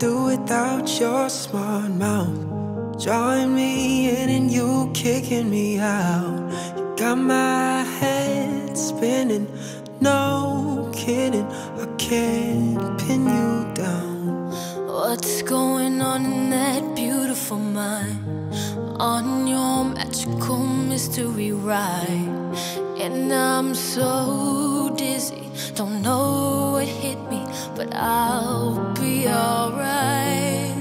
do without your smart mouth. Drawing me in and you kicking me out. You got my head spinning, no kidding. I can't pin you down. What's going on in that beautiful mind? On your magical mystery ride. And I'm so dizzy, don't know what hit me, but I'll be alright.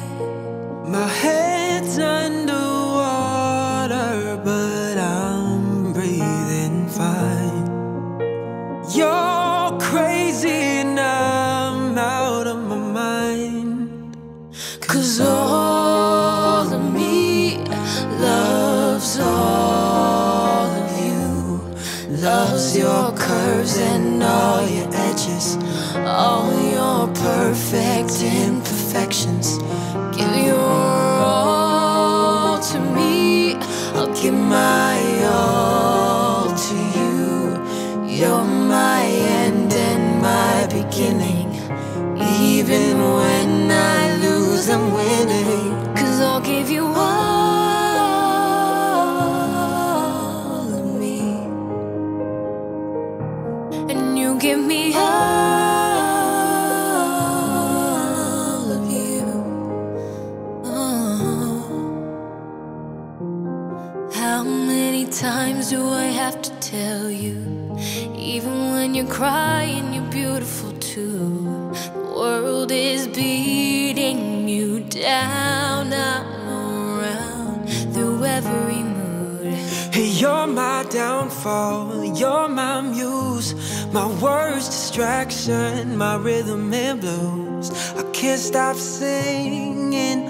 My head's underwater, your curves and all your give me all of you. Oh. How many times do I have to tell you? Even when you're crying, you're beautiful too. The world is beating you down, I'm downfall, you're my muse, my worst distraction, my rhythm and blues. I can't stop singing,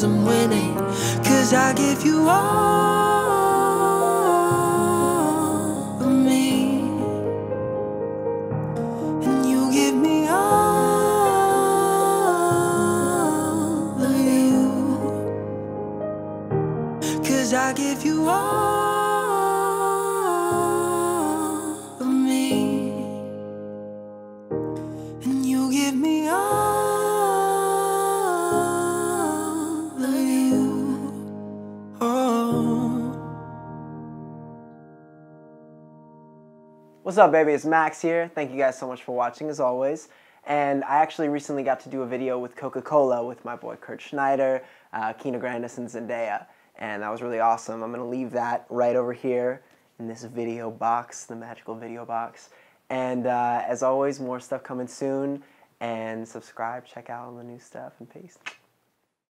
Lose, I'm winning. Cause I give you all of me. And you give me all of you. Cause I give you all What's up, baby? It's Max here. Thank you guys so much for watching, as always. And I actually recently got to do a video with Coca Cola with my boy Kurt Schneider, uh, Kina Grannis, and Zendaya. And that was really awesome. I'm going to leave that right over here in this video box, the magical video box. And uh, as always, more stuff coming soon. And subscribe, check out all the new stuff, and peace.